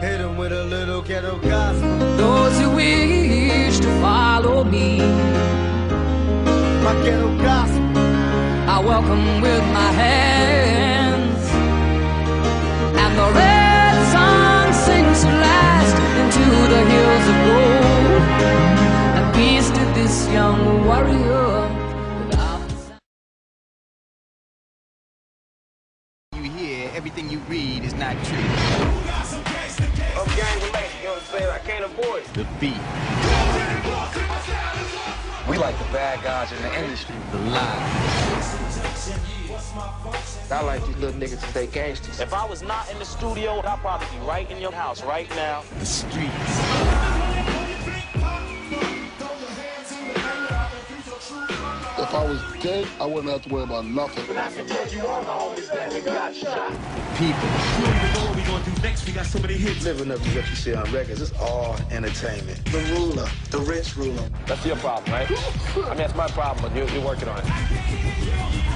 come with a little ghetto gospel. Those who wish to follow me, My ghetto gospel. I welcome with my hands. And the red sun sinks at last into the hills of gold. And peace to this young warrior. without the sound- You hear, everything you read is not true. I'm saying? I can't avoid it. The beat, We like the bad guys in the industry. the lie, I like these little niggas to stay gangsters. If I was not in the studio, I'd probably be right in your house right now. the streets. Was gay, I wouldn't have to worry about nothing. People, Next, we got somebody here. Living up to what you see on records, it's all entertainment. The ruler, the rich ruler. That's your problem, right? I mean, that's my problem, but you're, you're working on it.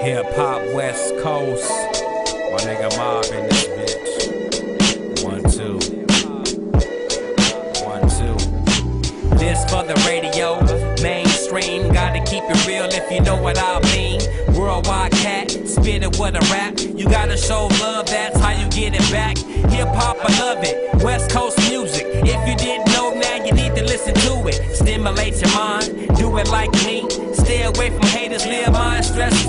Hip Hop West Coast. My nigga Mob in this bitch. One, two. One, two. This for the radio, mainstream. Gotta keep it real if you know what I mean. Worldwide cat, spit it with a rap. You gotta show love, that's how you get it back. Hip hop, I love it. West Coast music. If you didn't know, now you need to listen to it. Stimulate your mind, do it like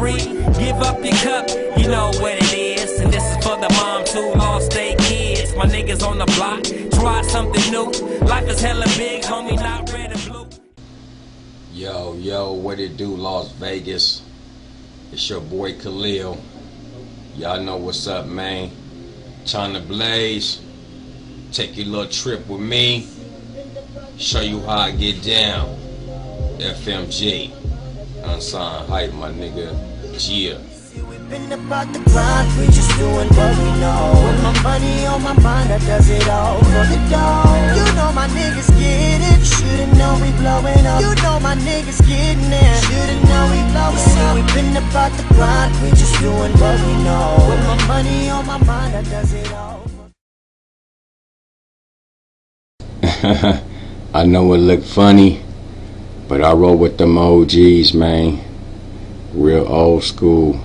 free. Give up your cup, you know what it is. And this is for the moms who lost their kids. My niggas on the block, try something new. Life is hella big, homie, not red and blue. Yo, yo, what it do, Las Vegas? It's your boy Kahlil. Y'all know what's up, man. To blaze. Take your little trip with me. Show you how I get down. FMG. Uh, Unsigned hype, my nigga. Yeah. Been about the grind, we just doing what we know. With my money on my mind, I does it all for the dough. You know my niggas get it, should've known we blowing up. You know my niggas getting it, should've known we blowing up. We been about the grind, we just doing what we know. With my money on my mind, I does it all. I know it look funny, but I roll with them OGs, man. Real old school.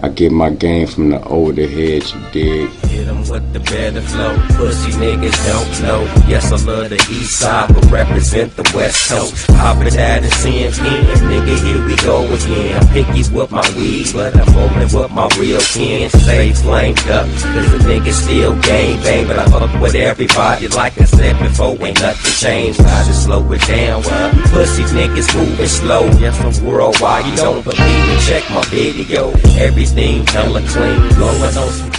I get my game from the older heads, you dig? Hit 'em with the better flow. Pussy niggas don't know. Yes, I love the east side, but represent the west coast. Pop it out and see kin. Nigga, here we go again. I'm picky with my weed, but I'm only with my real kin. Stay flamed up, cause the niggas still gang bang. But I fuck with everybody, like I said before, ain't nothing changed. I just slow it down. Uh, pussy niggas moving slow. Yes, I'm worldwide. You don't believe me? Check my video. Everything hella clean. Going on some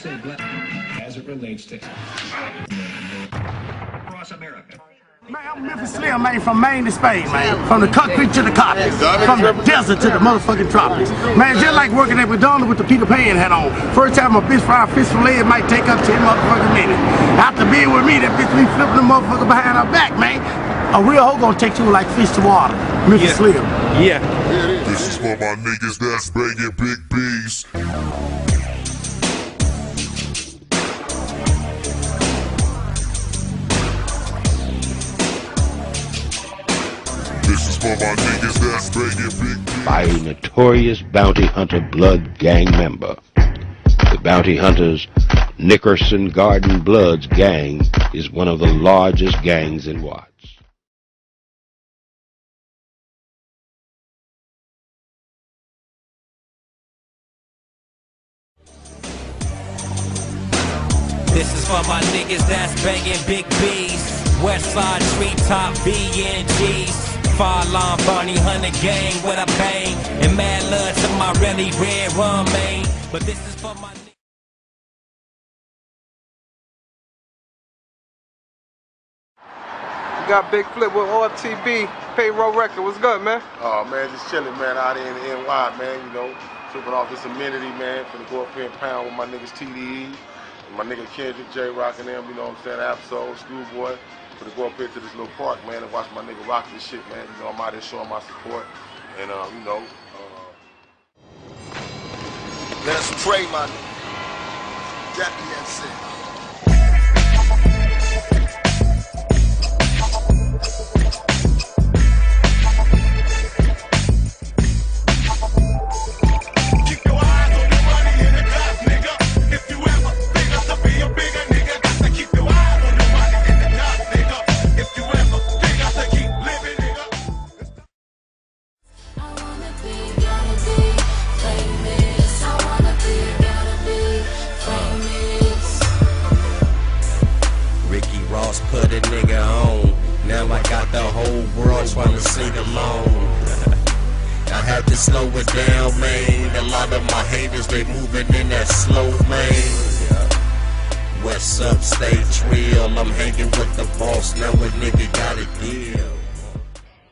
killer green. As it relates to across America. Man, I'm Memphis Slim, man, from Maine to Spain, man. From the concrete to the carpet. From the desert to the motherfucking tropics. Man, just like working at McDonald's with the Peter Pan hat on. First time a bitch fry fish fillet, it might take up 10 motherfucking minutes. After being with me, that bitch be flipping the motherfucker behind her back, man. A real hoe gonna take you like fish to water. Memphis Slim. Yeah. This is for my niggas that's banging big B's. By a notorious bounty hunter blood gang member. The bounty hunters Nickerson Garden Bloods gang is one of the largest gangs in Watts. This is for my niggas that's banging big B's. Westside treetop BNGs. Farlon Barney Hunter gang with a bang. And mad love to my really red rum, man. But this is for my We got Big Flip with OFTB, Payroll Record. What's good, man? Oh man, just chilling, man, out here in the NY, man. You know, tripping off this amenity, man. Finna go up here and pound with my niggas TDE, and my nigga Kendrick, Jay Rock and them. You know what I'm saying? Ab-Soul, Schoolboy. Finna go up here to this little park, man, and watch my nigga rock this shit, man. You know, I'm out here showing my support, and uh, you know. Let us pray, my nigga. That being said. Got the whole world trying to sing along. I had to slow it down, man. A lot of my haters, they moving in that slow, man. What's up, stage real? I'm hanging with the boss, now a nigga got a deal.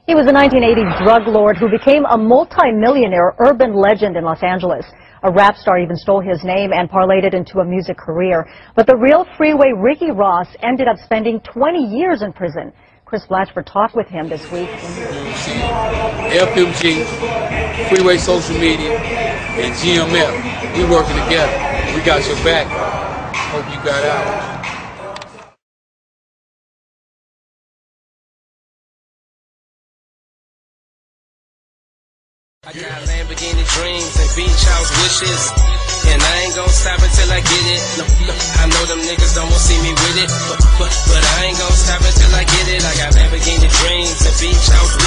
He was a 1980s drug lord who became a multi-millionaire urban legend in Los Angeles. A rap star even stole his name and parlayed it into a music career. But the real freeway Ricky Ross ended up spending 20 years in prison. Chris Blatchford talked with him this week. FMG, Freeway Social Media, and GMF. We working together. We got your back. Hope you got out. I got Lamborghini dreams and beach house wishes. And I ain't gon' stop until I get it. No, no, I know them niggas don't wanna see me with it. But, but, but I ain't gon' stop until I get it. Like I got Lamborghini dreams and beach house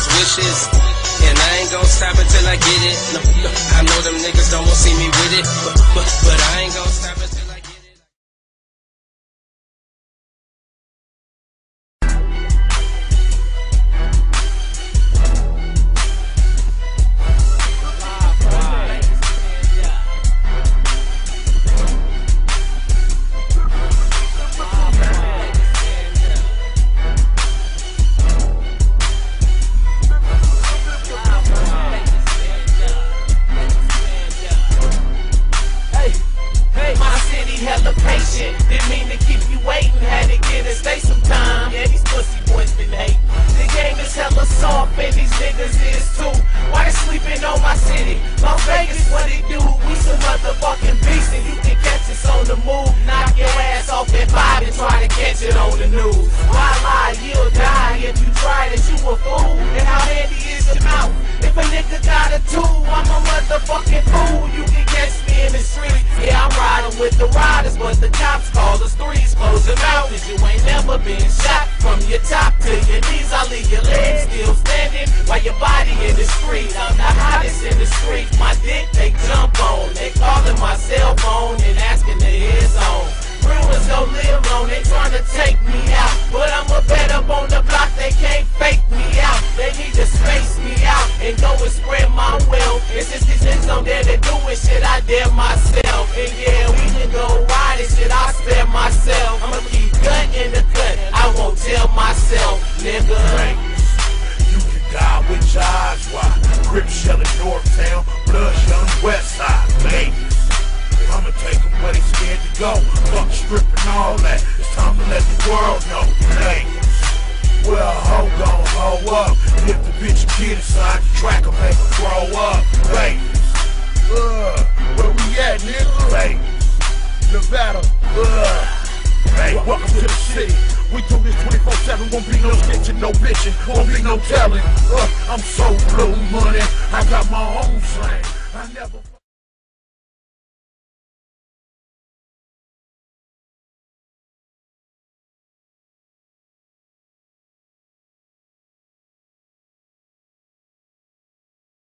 beach wishes. And I ain't gon' stop until I get it. No, no, I know them niggas don't want see me with it. But, but, but I ain't gon' patient. Didn't mean to keep you waiting. Had to get a stay some time. Yeah, these pussy boys been hating. The game is hella soft and these niggas is too. Why they sleeping on my city? Las Vegas, what it do? We some motherfucking beasts and you can catch us on the move. Knock your ass off that vibe and try to catch it on the news. Why lie? You'll die if you try it. You a fool. And how handy is your mouth? If a nigga got a tool, the cops call us threes. Close them out, cause you ain't never been shot. From your top to your knees, I leave your legs still standing while your body in the street. I'm the hottest in the street. My dick, they jump on. They calling my cell phone and asking the heads on. Ones gon' live long, they tryna take me out. But I'ma bet up on the block, they can't fake me out. They need to space me out and go and spread my wealth. It's just these niggas on there that doing shit, I dare myself. And yeah, we can go ride and shit, I spare myself. I'ma keep gut in the cut, I won't tell myself, nigga. You can die with eyes wide. Grip shelling Northtown, blood shelling Westside, Vegas. I'ma take them go. Fuck stripping all that. It's time to let the world know. Vegas. Well, a hoe gon' hoe up. And if the bitch kid inside the track, I'll make her grow up. Vegas. Uh, where we at, nigga? Vegas. Nevada. Uh. Hey, welcome to the city. We do this 24-7, won't be no snitching, no bitching, won't be no telling. Uh, I'm so blue money, I got my own slang. I never...